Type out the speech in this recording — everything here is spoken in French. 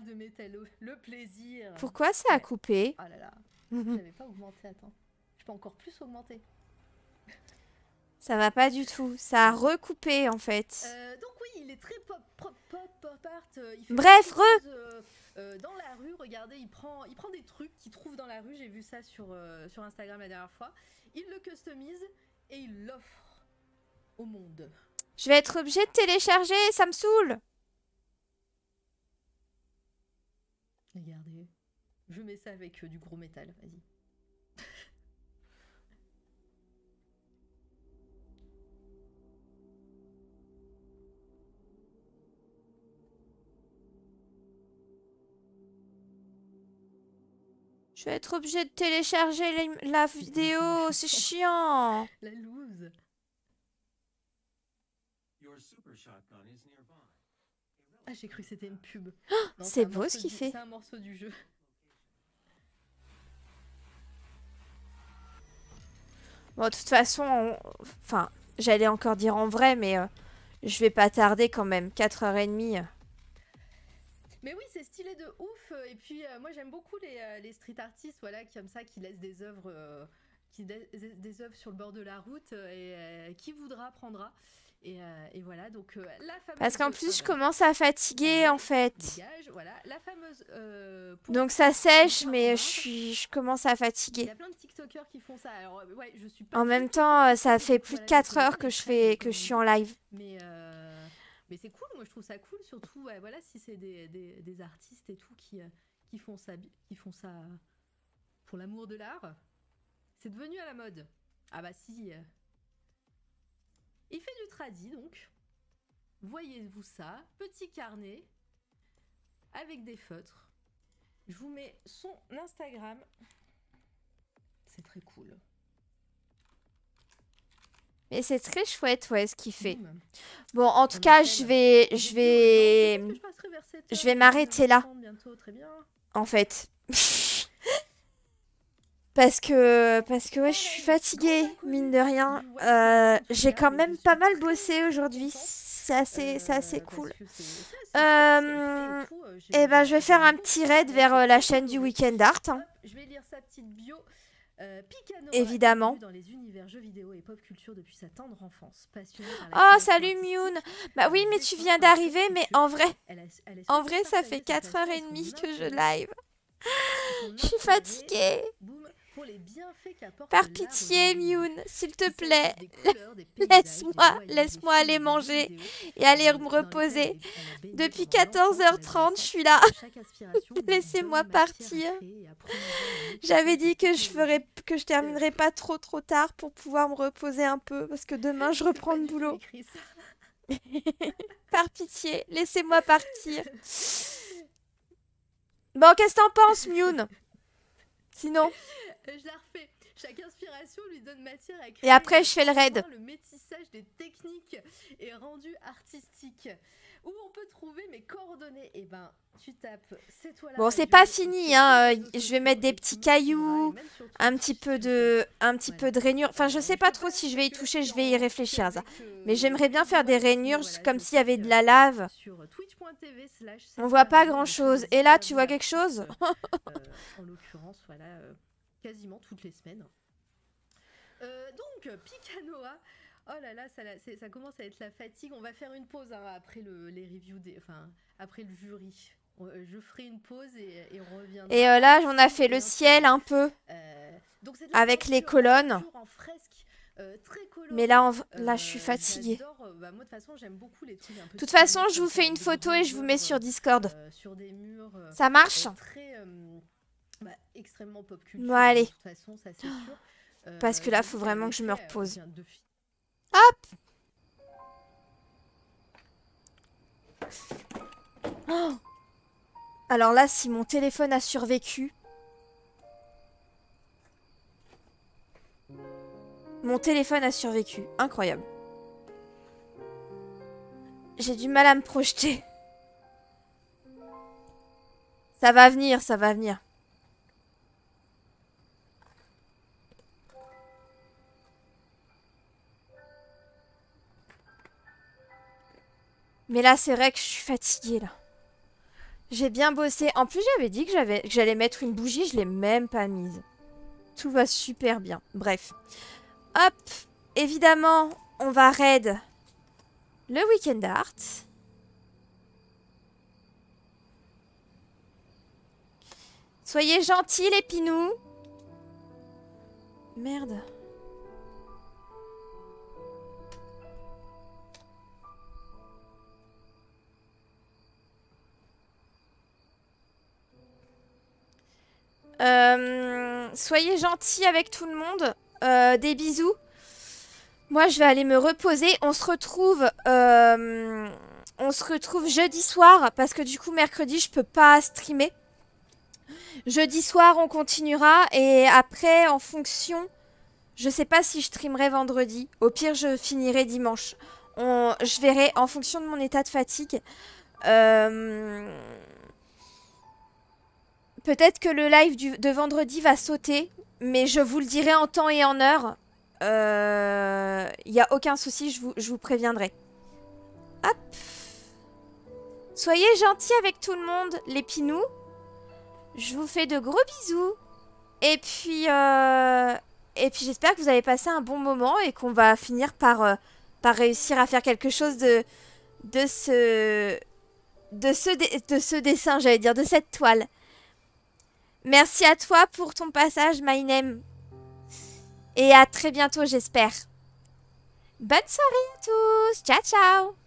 de métallo, le plaisir. Pourquoi ça a coupé? Oh là là, j'avais pas augmenté, attends. Je peux encore plus augmenter. Ça va pas du tout. Ça a recoupé en fait. Euh, donc oui, il est très pop, pop, pop, pop art. il fait Bref, re- choses, euh, euh, dans la rue, regardez, il prend, il prend des trucs qu'il trouve dans la rue. J'ai vu ça sur, euh, sur Instagram la dernière fois. Il le customise et il l'offre au monde. Je vais être obligée de télécharger, ça me saoule. Regardez, je mets ça avec euh, du gros métal, vas-y. Je vais être obligée de télécharger les- la vidéo, c'est chiant. La loose. Ah, j'ai cru que c'était une pub. C'est un beau ce qu'il fait. C'est un morceau du jeu. Bon, de toute façon, on- enfin, j'allais encore dire en vrai, mais euh, je vais pas tarder quand même. 4h30. Mais oui, c'est stylé de ouf. Et puis, euh, moi, j'aime beaucoup les, euh, les street artistes, voilà, qui, comme ça, qui laissent des œuvres, euh, qui laissent des, œuvres sur le bord de la route. Et qui voudra prendra. Et, et voilà, donc la fameuse. Parce qu'en plus, je commence à fatiguer en fait. dégage, voilà, la fameuse. euh, Donc ça sèche, mais je suis, je commence à Il y fatiguer. a plein de TikTokers qui font ça. Alors, euh, ouais, je suis pas En même temps, euh, ça fait plus de voilà, 4 je heures que je fais, que je suis en live. Mais, euh, mais c'est cool, moi je trouve ça cool, surtout ouais, voilà, si c'est des, des, des artistes et tout qui, qui, font ça, qui font ça pour l'amour de l'art. C'est devenu à la mode. Ah bah si. Il fait du tradi donc. Voyez-vous ça, petit carnet avec des feutres. Je vous mets son Instagram. C'est très cool. Mais c'est très chouette, ouais, ce qu'il fait. Bon, en tout cas, je vais, je vais, je vais m'arrêter là. 16h30 bientôt, très bien. en fait. Parce que, parce que ouais, je suis fatiguée, mine de rien. Euh, j'ai quand même pas mal bossé aujourd'hui. C'est assez, c'est assez cool. Euh, Et ben, je vais faire un petit raid vers euh, la chaîne du Weekend Art. hein. Hop, Je vais lire sa petite bio. Euh, Évidemment. évolué dans les univers jeux vidéo et pop culture depuis sa tendre enfance. Passionnée par la Oh, salut Mune. Bah oui, mais tu viens d'arriver, mais en vrai, en vrai, ça fait sa passion et 4h30 son que je live. Je suis fatiguée. Par pitié. Mune, s'il te plaît. Laisse-moi, laisse-moi aller manger et aller me reposer. Depuis pendant longtemps pour 14h30, je suis là. Laissez-moi partir. J'avais dit que je ferais, que je terminerais pas trop trop tard pour pouvoir me reposer un peu parce que demain je reprends le boulot. Par pitié, laissez-moi partir. Bon, qu'est-ce que t'en penses, Mune Sinon, Je la refais. Chaque inspiration lui donne matière à créer. et après et je fais le raid. Le métissage des techniques et rendu artistique. Où on peut trouver mes coordonnées? Eh ben, tu tapes c'est toi la Bon, c'est pas fini, hein, euh, je vais mettre des et petits et cailloux, un petit peu de, un petit peu de rainures. Enfin, je sais pas trop si je vais y toucher, je vais y réfléchir ça. Mais j'aimerais bien faire des rainures comme s'il y avait de la lave. On voit pas grand-chose. Et là, tu vois quelque chose Euh, En l'occurrence, voilà, euh, quasiment toutes les semaines. Euh, donc, Picanoa. Oh là là, ça, commence à être la fatigue. On va faire une pause hein, après le, les reviews, des, enfin, après le jury. Euh, Je ferai une pause et, et on revient. Et euh, là, on a fait le ciel un peu. Euh, donc Avec les colonnes. peinture en fresque, très colorée. Mais là, là, je suis fatiguée. bah, moi, de toute façon, j'aime beaucoup les trucs un peu De toute stylés, façon, je vous fais une photo et je vous mets sur Discord. sur des murs. Ça marche très bah, extrêmement pop culture. Bon, allez. De toute façon, ça c'est sûr. Euh, Parce que là, faut vu vraiment que je me euh, repose. deux filles. Alors là, si mon téléphone a survécu. Mon téléphone a survécu. Incroyable. J'ai du mal à me projeter. Ça va venir, ça va venir. Mais là, c'est vrai que je suis fatiguée, là. J'ai bien bossé. En plus, j'avais dit que j'allais mettre une bougie, je l'ai même pas mise. Tout va super bien. Bref. Hop, évidemment, on va raid le Weekend Art. Soyez gentils, les pinous. Merde. Euh, soyez gentils avec tout le monde. Euh, des bisous. Moi, je vais aller me reposer. On se retrouve, euh, on se retrouve jeudi soir parce que du coup mercredi je peux pas streamer. Jeudi soir, on continuera et après, en fonction, je sais pas si je streamerai vendredi. Au pire, je finirai dimanche. Je verrai en fonction de mon état de fatigue. Peut-être que le live de vendredi va sauter, mais je vous le dirai en temps et en heure. Il n'y a aucun souci, je vous, préviendrai. Hop. Soyez gentils avec tout le monde, les pinous. Je vous fais de gros bisous. Et puis, euh, et puis j'espère que vous avez passé un bon moment et qu'on va finir par, euh, réussir à faire quelque chose de, de ce, de ce, de ce dessin, j'allais dire, de cette toile. Merci à toi pour ton passage, Name. Et à très bientôt, j'espère. Bonne soirée à tous. Ciao, ciao.